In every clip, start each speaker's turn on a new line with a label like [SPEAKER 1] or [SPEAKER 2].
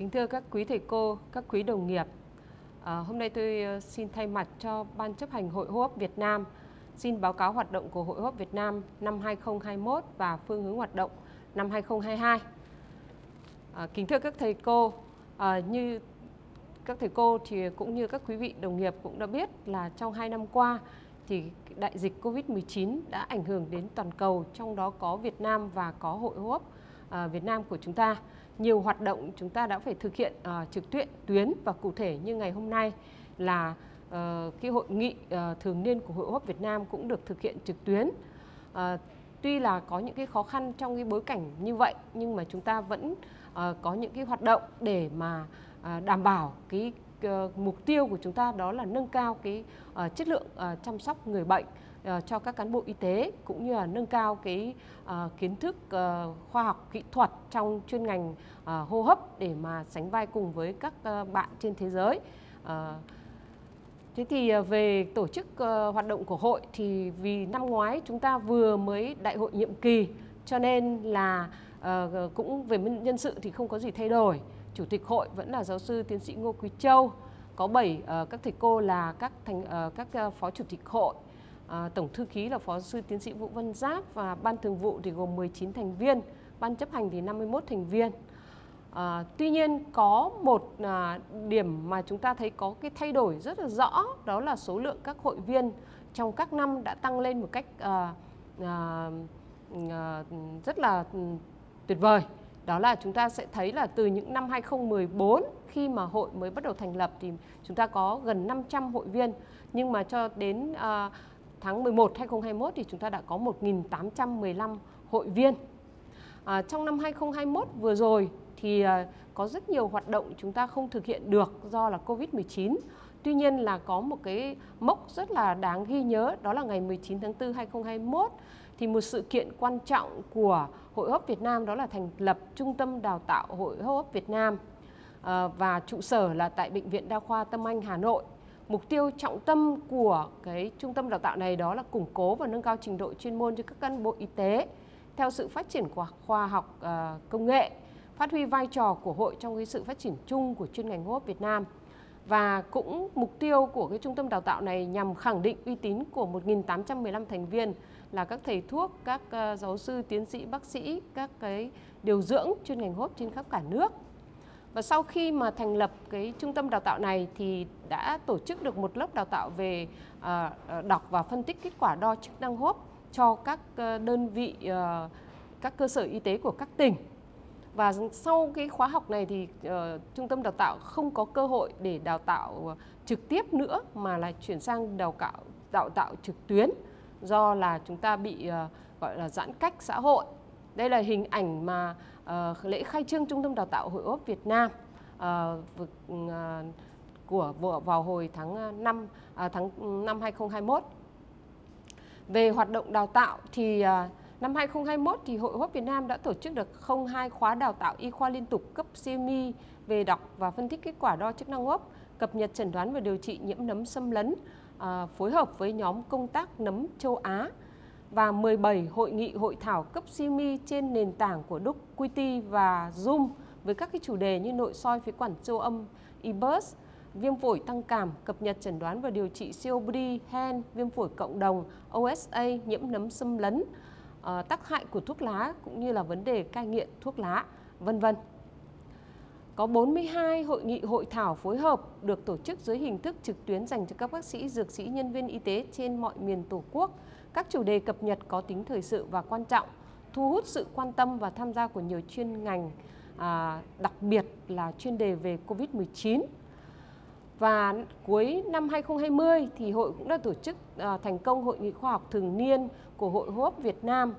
[SPEAKER 1] Kính thưa các quý thầy cô, các quý đồng nghiệp, à, hôm nay tôi ờ, xin thay mặt cho Ban chấp hành Hội hô hấp Việt Nam xin báo cáo hoạt động của Hội hô hấp Việt Nam năm 2021 và phương hướng hoạt động năm 2022. À, kính thưa các thầy cô, à, như các thầy cô thì cũng như các quý vị đồng nghiệp cũng đã biết là trong hai năm qua thì đại dịch Covid-19 đã ảnh hưởng đến toàn cầu, trong đó có Việt Nam và có Hội hô hấp Ờ, Việt Nam của chúng ta. Nhiều hoạt động chúng ta đã phải thực hiện ờ, trực tuyến tuyến và cụ thể như ngày hôm nay là ờ, cái hội nghị thường niên của Hội hô hấp Việt Nam cũng được thực hiện trực tuyến. Tuy là có những cái khó khăn trong cái bối cảnh như vậy, nhưng mà chúng ta vẫn có những cái hoạt động để mà đảm bảo cái mục tiêu của chúng ta đó là nâng cao cái chất lượng chăm sóc người bệnh Ờ, cho các cán bộ y tế cũng như là nâng cao cái uh, kiến thức uh, khoa học kỹ thuật trong chuyên ngành uh, hô hấp để mà sánh vai cùng với các uh, bạn trên thế giới. Uh, Thế thì về tổ chức uh, hoạt động của hội thì vì năm ngoái chúng ta vừa mới đại hội nhiệm kỳ cho nên là uh, cũng về nhân sự thì không có gì thay đổi. Chủ tịch hội vẫn là giáo sư tiến sĩ Ngô Quý Châu, có 7 uh, các thầy cô là các thành uh, các uh, phó chủ tịch hội, À, tổng thư ký là phó sư tiến sĩ Vũ Văn Giáp và ban thường vụ thì gồm 19 thành viên, ban chấp hành thì 51 thành viên. À, tuy nhiên có một à, điểm mà chúng ta thấy có cái thay đổi rất là rõ đó là số lượng các hội viên trong các năm đã tăng lên một cách à, à, à, rất là tuyệt vời đó là chúng ta sẽ thấy là từ những năm 2014 khi mà hội mới bắt đầu thành lập thì chúng ta có gần 500 hội viên nhưng mà cho đến à, tháng 11 2021 thì chúng ta đã có 1.815 hội viên. À, trong năm 2021 vừa rồi thì à, có rất nhiều hoạt động chúng ta không thực hiện được do là Covid-19. Tuy nhiên là có một cái mốc rất là đáng ghi nhớ đó là ngày 19 tháng 4 2021 thì một sự kiện quan trọng của Hội hô hấp Việt Nam đó là thành lập Trung tâm Đào tạo Hội hô hấp Việt Nam à, và trụ sở là tại Bệnh viện Đa khoa Tâm Anh Hà Nội. Mục tiêu trọng tâm của cái trung tâm đào tạo này đó là củng cố và nâng cao trình độ chuyên môn cho các cán bộ y tế theo sự phát triển của khoa học uh, công nghệ, phát huy vai trò của hội trong cái sự phát triển chung của chuyên ngành hô hấp Việt Nam. Và cũng mục tiêu của cái trung tâm đào tạo này nhằm khẳng định uy tín của 1.815 thành viên là các thầy thuốc, các uh, giáo sư, tiến sĩ, bác sĩ, các cái điều dưỡng chuyên ngành hô hấp trên khắp cả nước. Và sau khi mà thành lập cái trung tâm đào tạo này thì đã tổ chức được một lớp đào tạo về uh, đọc và phân tích kết quả đo chức năng hô hấp cho các uh, đơn vị, uh, các cơ sở y tế của các tỉnh. Và sau cái khóa học này thì uh, trung tâm đào tạo không có cơ hội để đào tạo trực tiếp nữa mà là chuyển sang đào tạo đào tạo trực tuyến do là chúng ta bị uh, gọi là giãn cách xã hội. Đây là hình ảnh mà uh, lễ khai trương Trung tâm Đào tạo Hội ốp Việt Nam uh, uh, của vào hồi tháng à, 5 uh, à, tháng năm 2021. Về hoạt động đào tạo thì uh, năm 2021 thì Hội hốp Việt Nam đã tổ chức được 02 khóa đào tạo y khoa liên tục cấp semi về đọc và phân tích kết quả đo chức năng hốp, cập nhật chẩn đoán và điều trị nhiễm nấm xâm lấn, à, phối hợp với nhóm công tác nấm châu Á và 17 hội nghị hội thảo cấp CMI trên nền tảng của Đúc Qt và Zoom với các cái chủ đề như nội soi phế quản châu âm eBus, viêm phổi tăng cảm, cập nhật chẩn đoán và điều trị COPD, hen, viêm phổi cộng đồng, OSA, nhiễm nấm xâm lấn, uh, tác hại của thuốc lá cũng như là vấn đề cai nghiện thuốc lá, vân vân. Có 42 hội nghị hội thảo phối hợp được tổ chức dưới hình thức trực tuyến dành cho các bác sĩ, dược sĩ, nhân viên y tế trên mọi miền Tổ quốc. Các chủ đề cập nhật có tính thời sự và quan trọng, thu hút sự quan tâm và tham gia của nhiều chuyên ngành, à, đặc biệt là chuyên đề về COVID-19. Và cuối năm 2020 thì hội cũng đã tổ chức à, thành công hội nghị khoa học thường niên của Hội hô hấp Việt Nam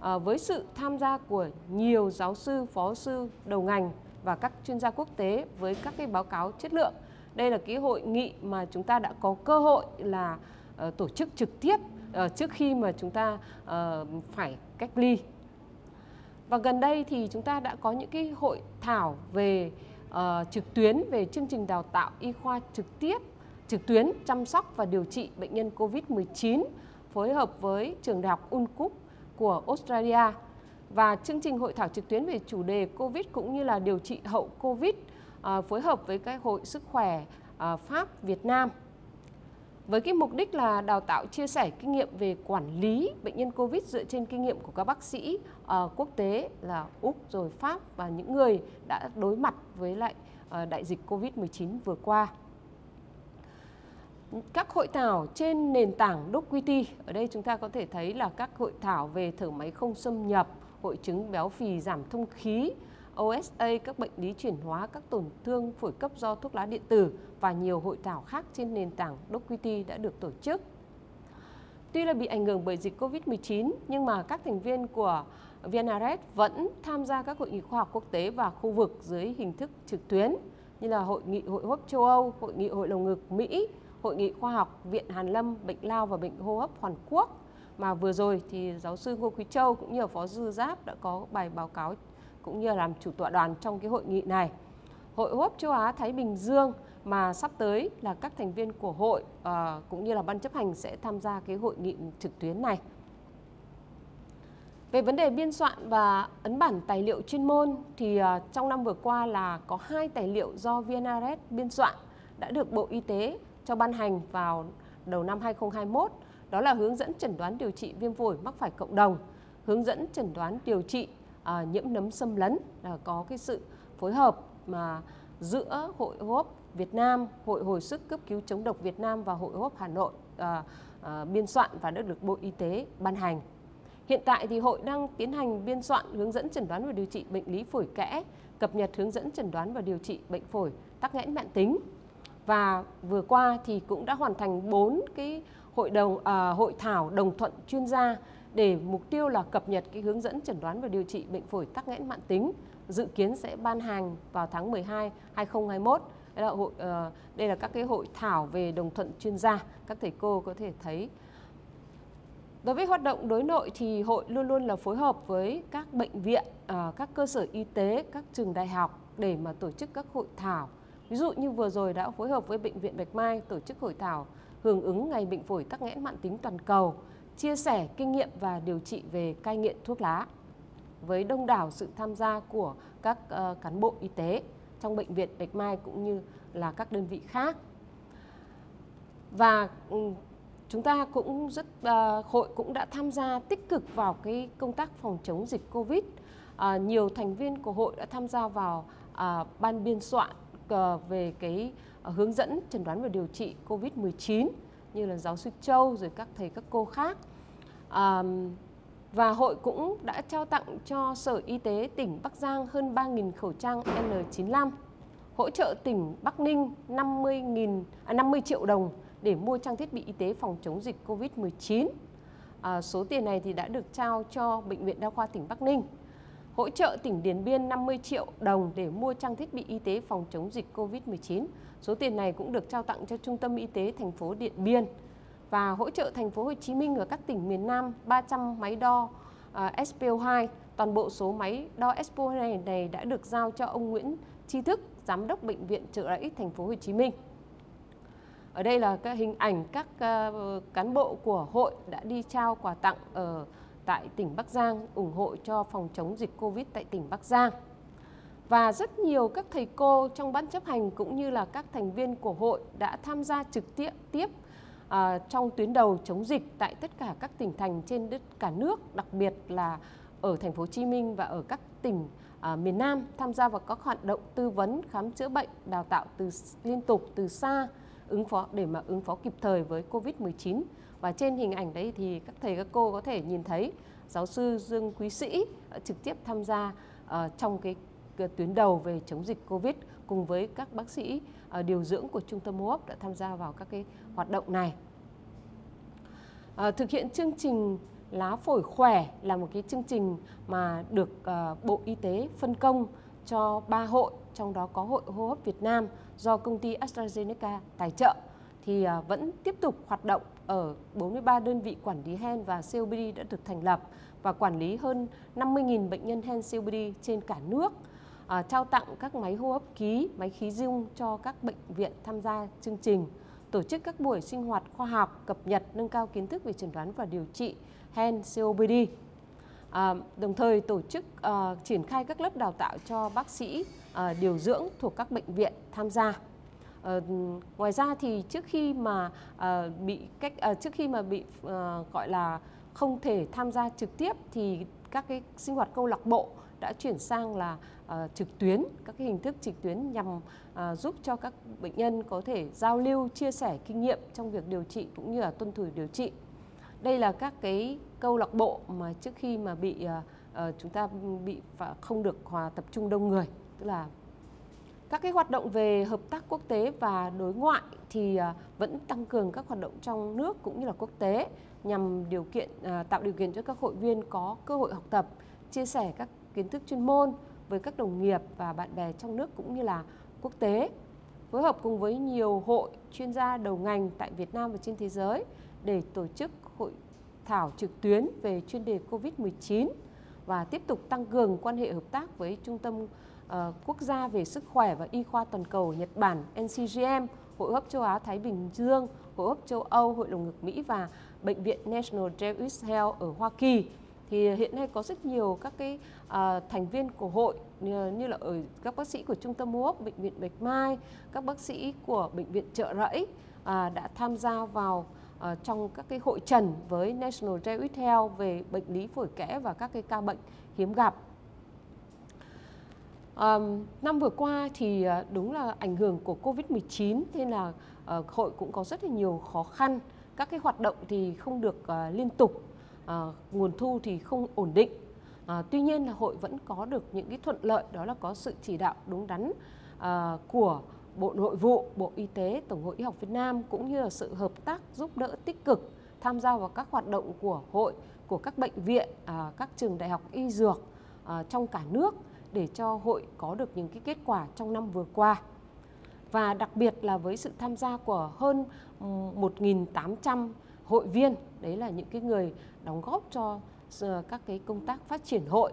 [SPEAKER 1] à, với sự tham gia của nhiều giáo sư, phó sư đầu ngành và các chuyên gia quốc tế với các cái báo cáo chất lượng. Đây là cái hội nghị mà chúng ta đã có cơ hội là uh, tổ chức trực tiếp Ờ, trước khi mà chúng ta uh, phải cách ly. Và gần đây thì chúng ta đã có những cái hội thảo về uh, trực tuyến về chương trình đào tạo y khoa trực tiếp, trực tuyến chăm sóc và điều trị bệnh nhân COVID-19 phối hợp với trường đại học UNCUP của Australia và chương trình hội thảo trực tuyến về chủ đề COVID cũng như là điều trị hậu COVID phối hợp với cái Hội Sức khỏe Pháp Việt Nam với cái mục đích là đào tạo chia sẻ kinh nghiệm về quản lý bệnh nhân Covid dựa trên kinh nghiệm của các bác sĩ uh, quốc tế là Úc rồi Pháp và những người đã đối mặt với lại uh, đại dịch Covid-19 vừa qua. Các hội thảo trên nền tảng DocQT, ở đây chúng ta có thể thấy là các hội thảo về thở máy không xâm nhập, hội chứng béo phì giảm thông khí, OSA, các bệnh lý chuyển hóa, các tổn thương phổi cấp do thuốc lá điện tử và nhiều hội thảo khác trên nền tảng DocQT đã được tổ chức. Tuy là bị ảnh hưởng bởi dịch COVID-19, nhưng mà các thành viên của VNRS vẫn tham gia các hội nghị khoa học quốc tế và khu vực dưới hình thức trực tuyến như là Hội nghị Hội hô hấp châu Âu, Hội nghị Hội lồng ngực Mỹ, Hội nghị khoa học Viện Hàn Lâm, Bệnh lao và Bệnh hô hấp Hoàn Quốc. Mà vừa rồi thì giáo sư Ngô Quý Châu cũng như phó dư giáp đã có bài báo cáo cũng như làm chủ tọa đoàn trong cái hội nghị này. Hội hốp châu Á Thái Bình Dương mà sắp tới là các thành viên của hội à, cũng như là ban chấp hành sẽ tham gia cái hội nghị trực tuyến này. Về vấn đề biên soạn và ấn bản tài liệu chuyên môn thì à, trong năm vừa qua là có hai tài liệu do VNRS biên soạn đã được Bộ Y tế cho ban hành vào đầu năm 2021. Đó là hướng dẫn chẩn đoán điều trị viêm phổi mắc phải cộng đồng, hướng dẫn chẩn đoán điều trị à, nhiễm nấm xâm lấn là có cái sự phối hợp mà giữa Hội hô hấp Việt Nam, Hội hồi sức cấp cứu chống độc Việt Nam và Hội hô hấp Hà Nội à, à, biên soạn và đã được Bộ Y tế ban hành. Hiện tại thì hội đang tiến hành biên soạn hướng dẫn chẩn đoán và điều trị bệnh lý phổi kẽ, cập nhật hướng dẫn chẩn đoán và điều trị bệnh phổi tắc nghẽn mạng tính. Và vừa qua thì cũng đã hoàn thành 4 cái hội đồng à, hội thảo đồng thuận chuyên gia để mục tiêu là cập nhật cái hướng dẫn chẩn đoán và điều trị bệnh phổi tắc nghẽn mạng tính dự kiến sẽ ban hành vào tháng 12 2021. Đây là hội uh, đây là các cái hội thảo về đồng thuận chuyên gia, các thầy cô có thể thấy Đối với hoạt động đối nội thì hội luôn luôn là phối hợp với các bệnh viện, ờ, các cơ sở y tế, các trường đại học để mà tổ chức các hội thảo. Ví dụ như vừa rồi đã phối hợp với Bệnh viện Bạch Mai tổ chức hội thảo hưởng ứng Ngày Bệnh phổi tắc nghẽn mạng tính toàn cầu chia sẻ kinh nghiệm và điều trị về cai nghiện thuốc lá với đông đảo sự tham gia của các ờ, cán bộ y tế trong bệnh viện Bạch Mai cũng như là các đơn vị khác. Và ừ, chúng ta cũng rất ờ, hội cũng đã tham gia tích cực vào cái công tác phòng chống dịch Covid. Ờ, nhiều thành viên của hội đã tham gia vào ban biên soạn về cái hướng dẫn chẩn đoán và điều trị Covid-19 như là giáo sư Châu rồi các thầy các cô khác. À, và hội cũng đã trao tặng cho Sở Y tế tỉnh Bắc Giang hơn 3.000 khẩu trang N95, hỗ trợ tỉnh Bắc Ninh 50, 000, à, 50 triệu đồng để mua trang thiết bị y tế phòng chống dịch COVID-19. À, ờ, số tiền này thì đã được trao cho Bệnh viện Đa khoa tỉnh Bắc Ninh. Hỗ trợ tỉnh Điền Biên 50 triệu đồng để mua trang thiết bị y tế phòng chống dịch COVID-19. Số tiền này cũng được trao tặng cho Trung tâm Y tế thành phố Điện Biên và hỗ trợ thành phố Hồ Chí Minh và các tỉnh miền Nam 300 máy đo à, uh, SPO2. Toàn bộ số máy đo SPO2 này, này đã được giao cho ông Nguyễn Tri Thức, giám đốc bệnh viện Trợ Rẫy thành phố Hồ Chí Minh. Ở đây là các hình ảnh các uh, cán bộ của hội đã đi trao quà tặng ở tại tỉnh Bắc Giang ủng hộ cho phòng chống dịch Covid tại tỉnh Bắc Giang. Và rất nhiều các thầy cô trong ban chấp hành cũng như là các thành viên của hội đã tham gia trực tiếp tiếp à, trong tuyến đầu chống dịch tại tất cả các tỉnh thành trên đất cả nước, đặc biệt là ở thành phố Hồ Chí Minh và ở các tỉnh à, miền Nam tham gia vào các hoạt động tư vấn khám chữa bệnh, đào tạo từ liên tục từ xa ứng phó để mà ứng phó kịp thời với Covid-19. Và trên hình ảnh đấy thì các thầy các cô có thể nhìn thấy giáo sư Dương Quý Sĩ ờ, trực tiếp tham gia uh, trong cái ờ, tuyến đầu về chống dịch Covid cùng với các bác sĩ uh, điều dưỡng của trung tâm hô hấp đã tham gia vào các cái hoạt động này. Uh, thực hiện chương trình lá phổi khỏe là một cái chương trình mà được uh, Bộ Y tế phân công cho ba hội, trong đó có Hội hô hấp Việt Nam do công ty AstraZeneca tài trợ thì à, vẫn tiếp tục hoạt động ở 43 đơn vị quản lý hen và COPD đã được thành lập và quản lý hơn 50.000 bệnh nhân hen COPD trên cả nước à, trao tặng các máy hô hấp ký, máy khí dung cho các bệnh viện tham gia chương trình, tổ chức các buổi sinh hoạt khoa học, cập nhật, nâng cao kiến thức về chẩn đoán và điều trị HEN COPD. À, đồng thời tổ chức uh, triển khai các lớp đào tạo cho bác sĩ uh, điều dưỡng thuộc các bệnh viện tham gia. Uh, ngoài ra thì trước khi mà uh, bị cách uh, trước khi mà bị uh, gọi là không thể tham gia trực tiếp thì các cái sinh hoạt câu lạc bộ đã chuyển sang là uh, trực tuyến các cái hình thức trực tuyến nhằm uh, giúp cho các bệnh nhân có thể giao lưu chia sẻ kinh nghiệm trong việc điều trị cũng như là tuân thủ điều trị đây là các cái câu lạc bộ mà trước khi mà bị uh, chúng ta bị không được hòa tập trung đông người tức là các cái hoạt động về hợp tác quốc tế và đối ngoại thì uh, vẫn tăng cường các hoạt động trong nước cũng như là quốc tế nhằm điều kiện uh, tạo điều kiện cho các hội viên có cơ hội học tập, chia sẻ các kiến thức chuyên môn với các đồng nghiệp và bạn bè trong nước cũng như là quốc tế. Phối hợp cùng với nhiều hội chuyên gia đầu ngành tại Việt Nam và trên thế giới để tổ chức hội thảo trực tuyến về chuyên đề COVID-19 và tiếp tục tăng cường quan hệ hợp tác với Trung tâm uh, Quốc gia về Sức khỏe và Y khoa Toàn cầu Nhật Bản NCGM, Hội hấp châu Á Thái Bình Dương, Hội hấp châu Âu, Hội lồng ngực Mỹ và Bệnh viện National Jewish Health ở Hoa Kỳ. Thì hiện nay có rất nhiều các cái uh, thành viên của hội như, như là ở các bác sĩ của Trung tâm hô hấp Bệnh viện Bạch Mai, các bác sĩ của Bệnh viện Trợ Rẫy uh, đã tham gia vào uh, trong các cái hội trần với National Jewish Health về bệnh lý phổi kẽ và các cái ca bệnh hiếm gặp. Um, năm vừa qua thì uh, đúng là ảnh hưởng của Covid-19 nên là uh, hội cũng có rất là nhiều khó khăn. Các cái hoạt động thì không được uh, liên tục, uh, nguồn thu thì không ổn định. Uh, tuy nhiên là hội vẫn có được những cái thuận lợi đó là có sự chỉ đạo đúng đắn uh, của Bộ Nội vụ, Bộ Y tế, Tổng hội Y học Việt Nam cũng như là sự hợp tác giúp đỡ tích cực tham gia vào các hoạt động của hội, của các bệnh viện, à, các trường đại học y dược à, trong cả nước để cho hội có được những cái kết quả trong năm vừa qua. Và đặc biệt là với sự tham gia của hơn 1.800 hội viên, đấy là những cái người đóng góp cho các cái công tác phát triển hội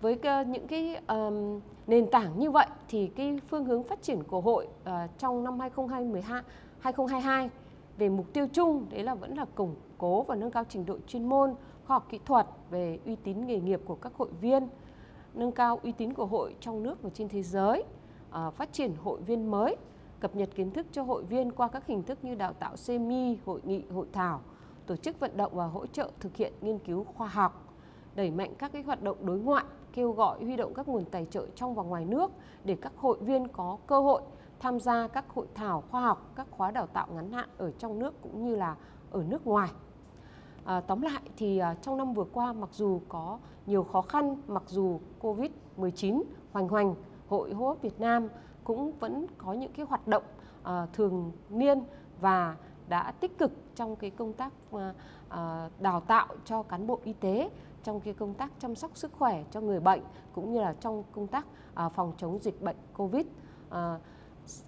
[SPEAKER 1] với ờ, những cái um, nền tảng như vậy thì cái phương hướng phát triển của hội uh, trong năm 2022 2022 về mục tiêu chung đấy là vẫn là củng cố và nâng cao trình độ chuyên môn, khoa học kỹ thuật về uy tín nghề nghiệp của các hội viên, nâng cao uy tín của hội trong nước và trên thế giới, uh, phát triển hội viên mới, cập nhật kiến thức cho hội viên qua các hình thức như đào tạo semi, hội nghị, hội thảo, tổ chức vận động và hỗ trợ thực hiện nghiên cứu khoa học, đẩy mạnh các cái hoạt động đối ngoại kêu gọi huy động các nguồn tài trợ trong và ngoài nước để các hội viên có cơ hội tham gia các hội thảo khoa học, các khóa đào tạo ngắn hạn ở trong nước cũng như là ở nước ngoài. À, tóm lại thì à, trong năm vừa qua mặc dù có nhiều khó khăn, mặc dù Covid-19 hoành hoành, Hội hô hấp Việt Nam cũng vẫn có những cái hoạt động à, thường niên và đã tích cực trong cái công tác à, à, đào tạo cho cán bộ y tế trong cái công tác chăm sóc sức khỏe cho người bệnh cũng như là trong công tác à, phòng chống dịch bệnh Covid. À,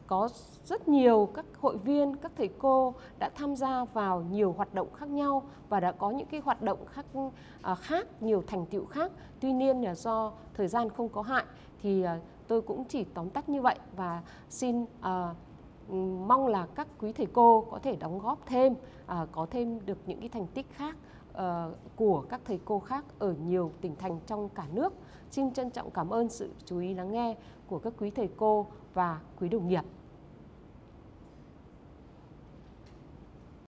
[SPEAKER 1] có rất nhiều các hội viên, các thầy cô đã tham gia vào nhiều hoạt động khác nhau và đã có những cái hoạt động khác à, khác, nhiều thành tựu khác. Tuy nhiên là do thời gian không có hạn thì à, tôi cũng chỉ tóm tắt như vậy và xin à, mong là các quý thầy cô có thể đóng góp thêm, à, có thêm được những cái thành tích khác Ờ, của các thầy cô khác ở nhiều tỉnh thành trong cả nước. Xin trân trọng cảm ơn sự chú ý lắng nghe của các quý thầy cô và quý đồng nghiệp.